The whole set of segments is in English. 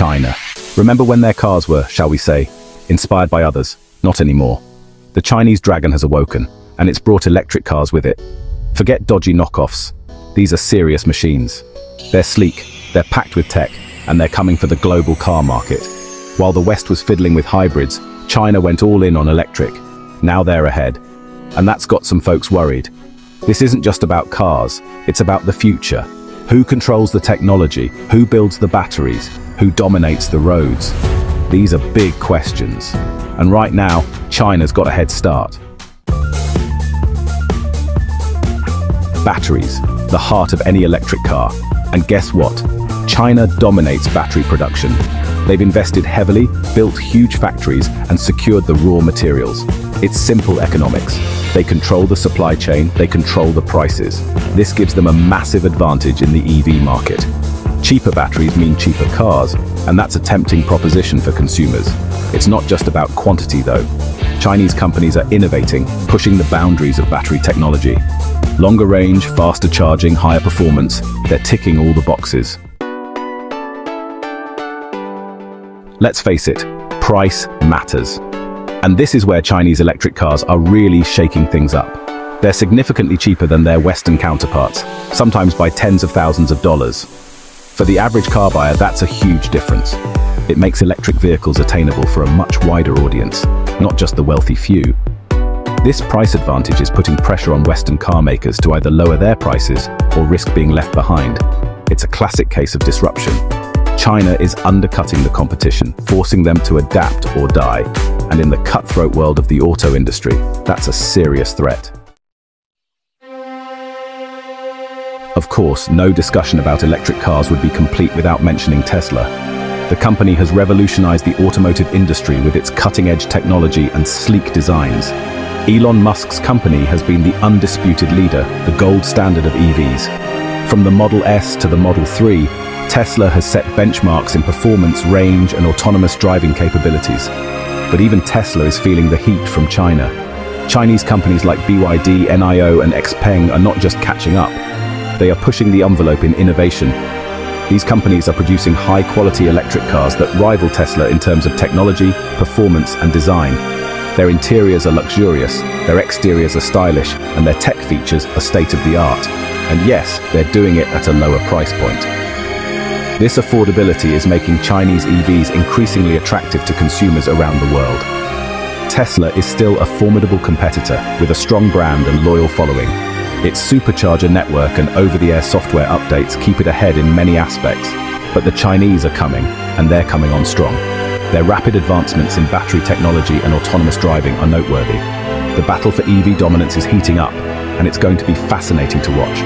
China. Remember when their cars were, shall we say, inspired by others? Not anymore. The Chinese dragon has awoken, and it's brought electric cars with it. Forget dodgy knockoffs. These are serious machines. They're sleek, they're packed with tech, and they're coming for the global car market. While the West was fiddling with hybrids, China went all in on electric. Now they're ahead. And that's got some folks worried. This isn't just about cars, it's about the future. Who controls the technology? Who builds the batteries? Who dominates the roads? These are big questions. And right now, China's got a head start. Batteries, the heart of any electric car. And guess what? China dominates battery production. They've invested heavily, built huge factories, and secured the raw materials. It's simple economics. They control the supply chain, they control the prices. This gives them a massive advantage in the EV market. Cheaper batteries mean cheaper cars, and that's a tempting proposition for consumers. It's not just about quantity though. Chinese companies are innovating, pushing the boundaries of battery technology. Longer range, faster charging, higher performance, they're ticking all the boxes. Let's face it, price matters. And this is where Chinese electric cars are really shaking things up. They're significantly cheaper than their Western counterparts, sometimes by tens of thousands of dollars. For the average car buyer, that's a huge difference. It makes electric vehicles attainable for a much wider audience, not just the wealthy few. This price advantage is putting pressure on Western car makers to either lower their prices or risk being left behind. It's a classic case of disruption. China is undercutting the competition, forcing them to adapt or die. And in the cutthroat world of the auto industry, that's a serious threat. Of course, no discussion about electric cars would be complete without mentioning Tesla. The company has revolutionized the automotive industry with its cutting-edge technology and sleek designs. Elon Musk's company has been the undisputed leader, the gold standard of EVs. From the Model S to the Model 3, Tesla has set benchmarks in performance, range, and autonomous driving capabilities. But even Tesla is feeling the heat from China. Chinese companies like BYD, NIO, and XPeng are not just catching up. They are pushing the envelope in innovation. These companies are producing high-quality electric cars that rival Tesla in terms of technology, performance, and design. Their interiors are luxurious, their exteriors are stylish, and their tech features are state-of-the-art. And yes, they're doing it at a lower price point. This affordability is making Chinese EVs increasingly attractive to consumers around the world. Tesla is still a formidable competitor with a strong brand and loyal following. Its supercharger network and over-the-air software updates keep it ahead in many aspects. But the Chinese are coming, and they're coming on strong. Their rapid advancements in battery technology and autonomous driving are noteworthy. The battle for EV dominance is heating up, and it's going to be fascinating to watch.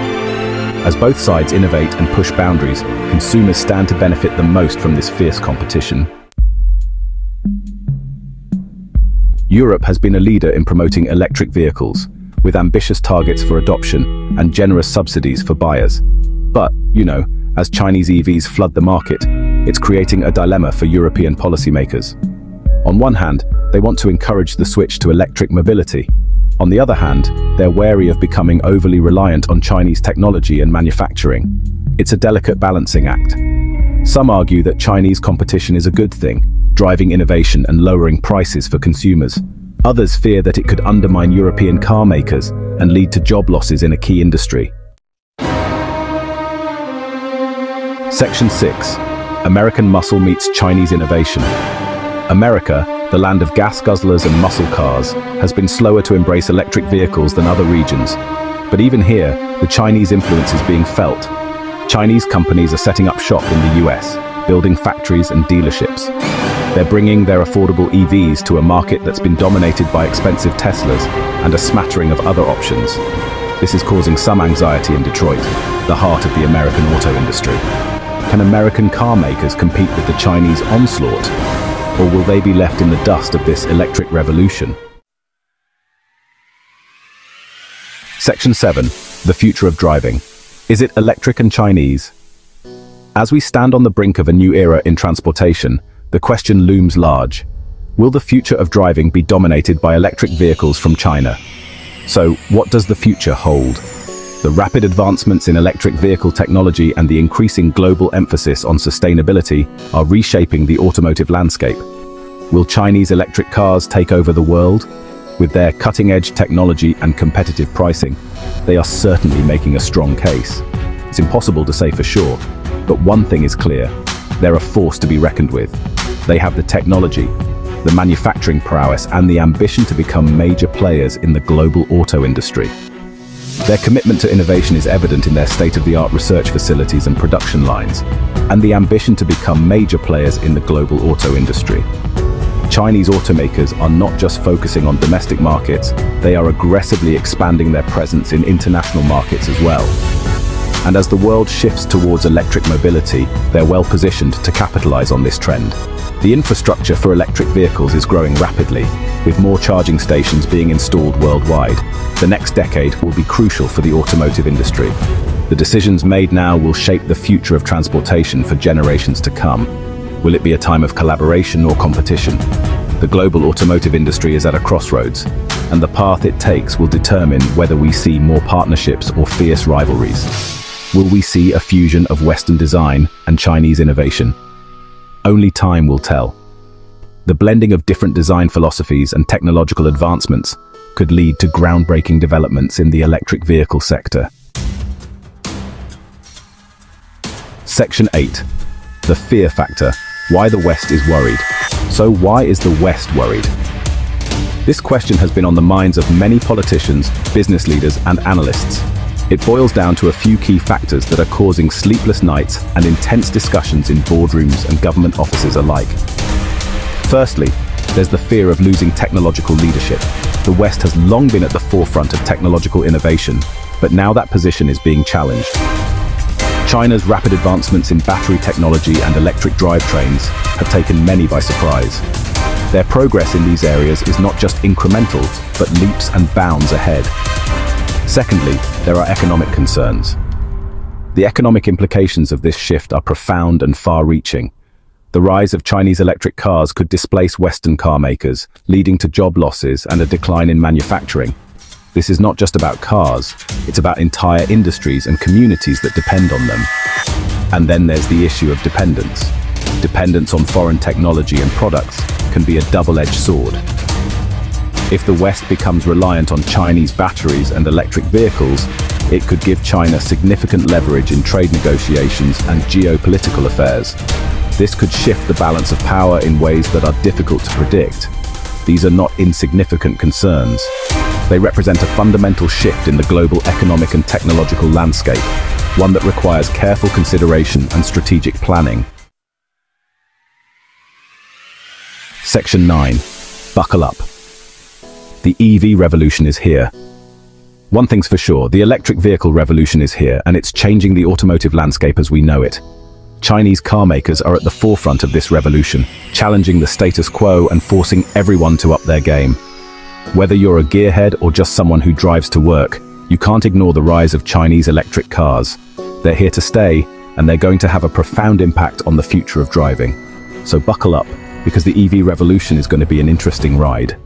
As both sides innovate and push boundaries, consumers stand to benefit the most from this fierce competition. Europe has been a leader in promoting electric vehicles, with ambitious targets for adoption and generous subsidies for buyers. But, you know, as Chinese EVs flood the market, it's creating a dilemma for European policymakers. On one hand, they want to encourage the switch to electric mobility, on the other hand, they're wary of becoming overly reliant on Chinese technology and manufacturing. It's a delicate balancing act. Some argue that Chinese competition is a good thing, driving innovation and lowering prices for consumers. Others fear that it could undermine European car makers and lead to job losses in a key industry. Section 6. American muscle meets Chinese innovation. America, the land of gas guzzlers and muscle cars, has been slower to embrace electric vehicles than other regions. But even here, the Chinese influence is being felt. Chinese companies are setting up shop in the US, building factories and dealerships. They're bringing their affordable EVs to a market that's been dominated by expensive Teslas and a smattering of other options. This is causing some anxiety in Detroit, the heart of the American auto industry. Can American car makers compete with the Chinese onslaught? Or will they be left in the dust of this electric revolution? Section 7. The Future of Driving. Is it electric and Chinese? As we stand on the brink of a new era in transportation, the question looms large. Will the future of driving be dominated by electric vehicles from China? So, what does the future hold? The rapid advancements in electric vehicle technology and the increasing global emphasis on sustainability are reshaping the automotive landscape. Will Chinese electric cars take over the world? With their cutting-edge technology and competitive pricing, they are certainly making a strong case. It's impossible to say for sure, but one thing is clear. They're a force to be reckoned with. They have the technology, the manufacturing prowess and the ambition to become major players in the global auto industry. Their commitment to innovation is evident in their state-of-the-art research facilities and production lines, and the ambition to become major players in the global auto industry. Chinese automakers are not just focusing on domestic markets, they are aggressively expanding their presence in international markets as well. And as the world shifts towards electric mobility, they're well positioned to capitalize on this trend. The infrastructure for electric vehicles is growing rapidly, with more charging stations being installed worldwide. The next decade will be crucial for the automotive industry. The decisions made now will shape the future of transportation for generations to come. Will it be a time of collaboration or competition? The global automotive industry is at a crossroads, and the path it takes will determine whether we see more partnerships or fierce rivalries. Will we see a fusion of Western design and Chinese innovation? Only time will tell. The blending of different design philosophies and technological advancements could lead to groundbreaking developments in the electric vehicle sector. Section 8. The Fear Factor why the West is worried. So why is the West worried? This question has been on the minds of many politicians, business leaders and analysts. It boils down to a few key factors that are causing sleepless nights and intense discussions in boardrooms and government offices alike. Firstly, there's the fear of losing technological leadership. The West has long been at the forefront of technological innovation, but now that position is being challenged. China's rapid advancements in battery technology and electric drivetrains have taken many by surprise. Their progress in these areas is not just incremental, but leaps and bounds ahead. Secondly, there are economic concerns. The economic implications of this shift are profound and far-reaching. The rise of Chinese electric cars could displace Western car makers, leading to job losses and a decline in manufacturing. This is not just about cars, it's about entire industries and communities that depend on them. And then there's the issue of dependence. Dependence on foreign technology and products can be a double-edged sword. If the West becomes reliant on Chinese batteries and electric vehicles, it could give China significant leverage in trade negotiations and geopolitical affairs. This could shift the balance of power in ways that are difficult to predict. These are not insignificant concerns. They represent a fundamental shift in the global economic and technological landscape, one that requires careful consideration and strategic planning. Section 9. Buckle up. The EV revolution is here. One thing's for sure, the electric vehicle revolution is here, and it's changing the automotive landscape as we know it. Chinese car makers are at the forefront of this revolution, challenging the status quo and forcing everyone to up their game. Whether you're a gearhead or just someone who drives to work, you can't ignore the rise of Chinese electric cars. They're here to stay, and they're going to have a profound impact on the future of driving. So buckle up, because the EV revolution is going to be an interesting ride.